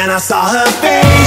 then I saw her face